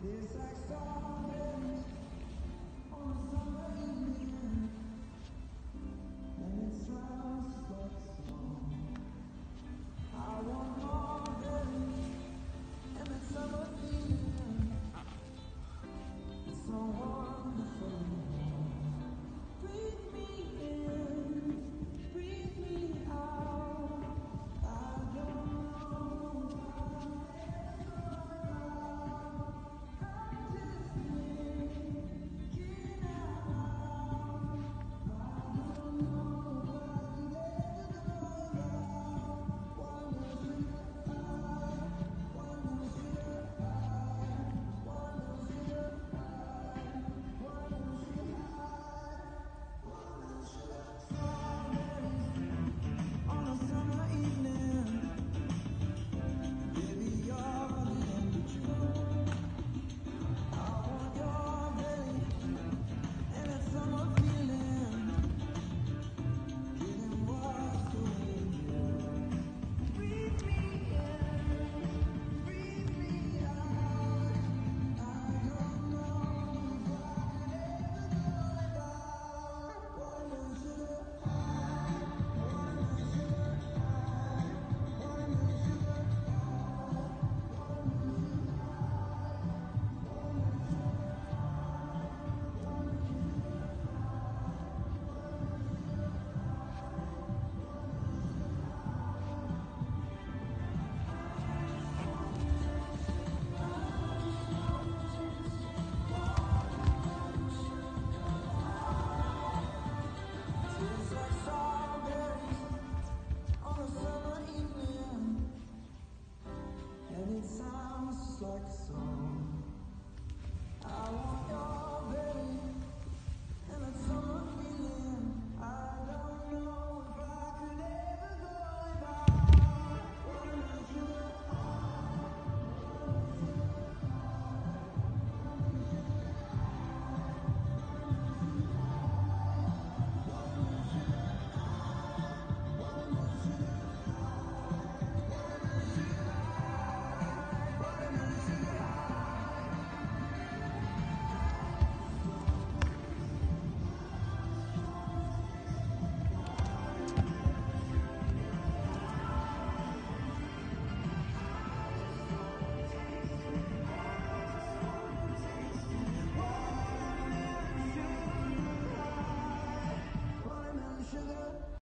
Tastes like strawberries on a